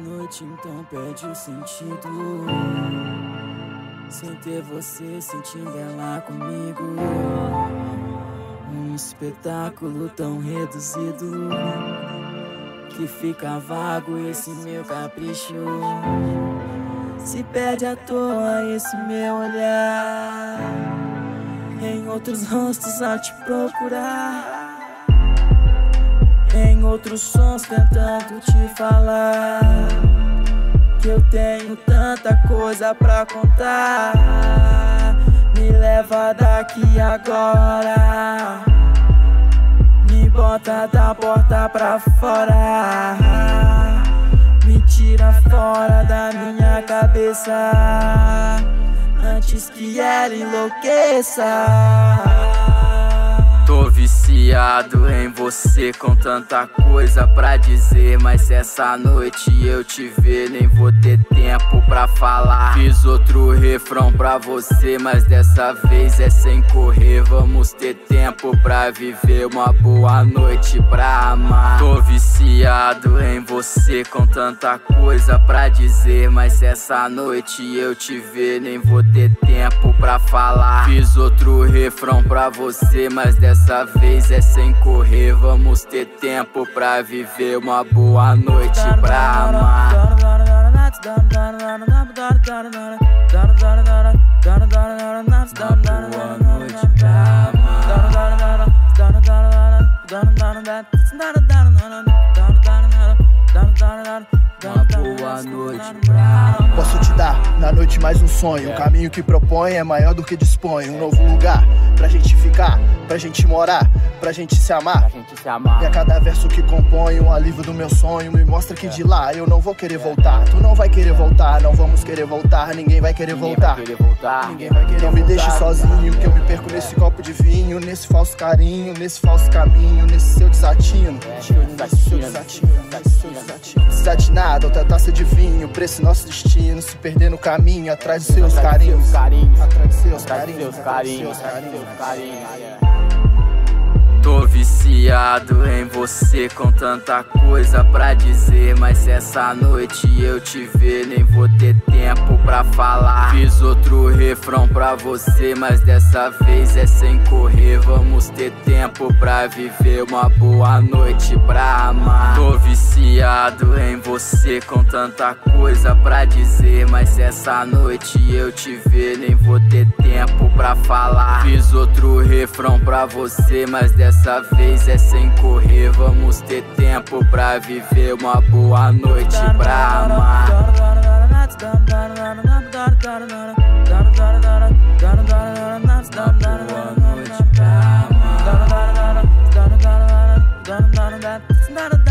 noite, então perde o sentido. Sem ter você sentindo ela comigo. Um espetáculo tão reduzido que fica vago esse meu capricho. Se perde à toa esse meu olhar em outros rostos a te procurar. Outros sons tentando te falar que eu tenho tanta coisa pra contar. Me leva daqui agora. Me bota da porta pra fora. Me tira fora da minha cabeça. Antes que ela enlouqueça. Viciado em você com tanta coisa pra dizer. Mas se essa noite eu te ver, nem vou ter tempo pra falar. Fiz outro refrão pra você, mas dessa vez é sem correr. Vamos ter tempo pra viver uma boa noite pra amar. Tô viciado em você com tanta coisa pra dizer. Mas se essa noite eu te ver, nem vou ter tempo pra falar. Fiz outro refrão pra você, mas dessa vez é sem correr. Vamos ter tempo pra viver uma boa noite pra amar. Uma boa noite pra amar. Uma boa noite pra Posso te dar na noite mais um sonho. O caminho que propõe é maior do que dispõe. Um novo lugar pra gente ficar, pra gente morar, pra gente se amar. Gente se amar. E a cada verso que compõe um alívio do meu sonho me mostra que de lá eu não vou querer voltar. Tu não vai querer voltar, não vamos querer voltar, ninguém vai querer Ninguém voltar. vai querer voltar. Ninguém vai querer Não me deixe sozinho, que eu me perco nesse copo de vinho, nesse falso carinho, nesse falso caminho, nesse seu desatino. É, Nesse seu desatino, nesse Desatinado, outra taça de vinho, pra esse nosso destino, se perder no caminho, atrás dos seus Atrás carinhos. seus carinhos. Atrás dos seus Atrás carinhos. seus carinhos. Tô viciado em você com tanta coisa pra dizer. Mas se essa noite eu te ver, nem vou ter tempo pra falar. Fiz outro refrão pra você, mas dessa vez é sem correr. Vamos ter tempo pra viver uma boa noite pra amar. Tô viciado ligado em você com tanta coisa pra dizer. Mas essa noite eu te ver, nem vou ter tempo pra falar. Fiz outro refrão pra você, mas dessa vez é sem correr. Vamos ter tempo pra viver uma boa noite pra amar. Boa noite pra amar.